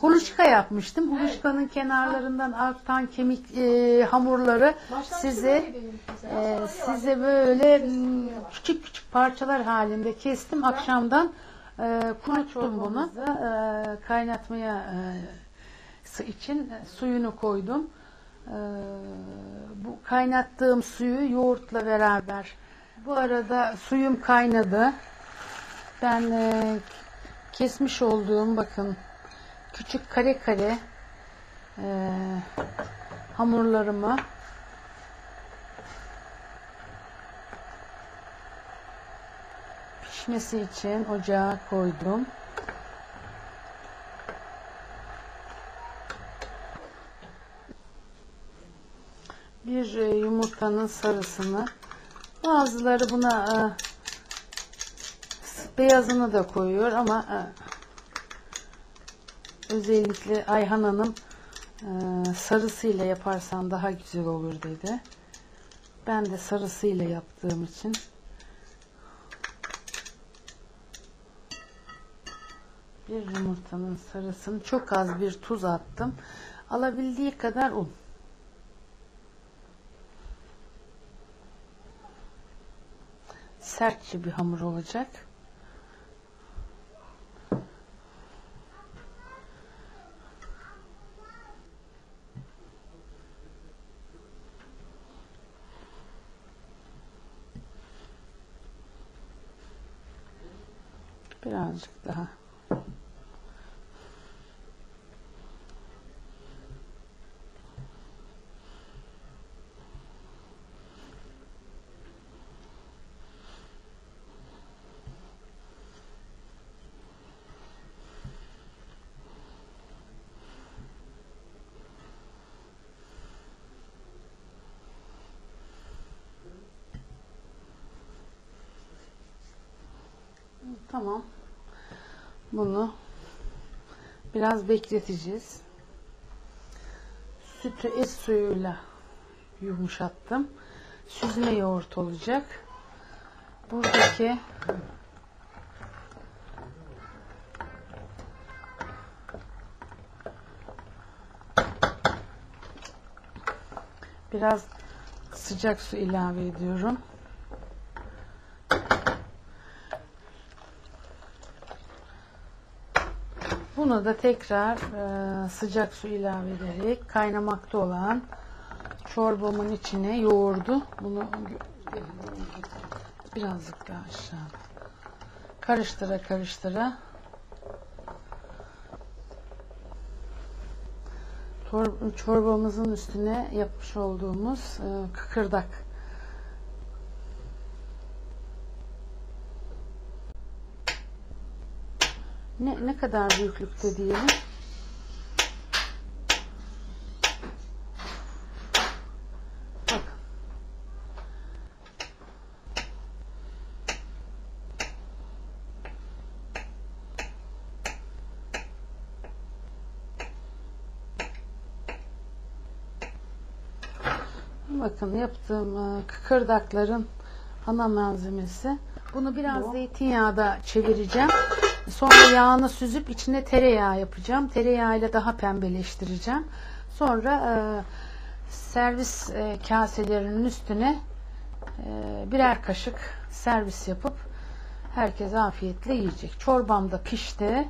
Huluçka yapmıştım. Huluçkanın kenarlarından artan kemik e, hamurları size e, size böyle m, küçük küçük parçalar halinde kestim. Akşamdan e, kuruttum bunu. E, kaynatmaya e, için e, suyunu koydum. E, bu kaynattığım suyu yoğurtla beraber. Bu arada suyum kaynadı. Ben e, kesmiş olduğum bakın küçük kare kare e, hamurlarımı pişmesi için ocağa koydum. Bir e, yumurtanın sarısını bazıları buna e, beyazını da koyuyor ama e, özellikle Ayhan Hanım e, sarısıyla yaparsan daha güzel olur dedi. Ben de sarısıyla yaptığım için bir yumurtanın sarısını çok az bir tuz attım. Alabildiği kadar un. Sertçe bir hamur olacak. Birazcık daha. Tamam. Bunu biraz bekleteceğiz. Sütü et suyuyla yumuşattım. Süzme yoğurt olacak. Buradaki biraz sıcak su ilave ediyorum. Bunu da tekrar e, sıcak su ilave ederek kaynamakta olan çorbamın içine yoğurdu. Bunu birazcık daha aşağı karıştıra karıştıra çorbamızın üstüne yapmış olduğumuz e, kıkırdak ne, ne kadar büyüklükte diyelim Bak. Bakın yaptığım e, kıkırdakların ana malzemesi. Bunu biraz zeytinyağda çevireceğim. Sonra yağını süzüp içine tereyağı yapacağım. Tereyağıyla daha pembeleştireceğim. Sonra e, servis e, kaselerinin üstüne e, birer kaşık servis yapıp herkes afiyetle yiyecek. Çorbam da pişti.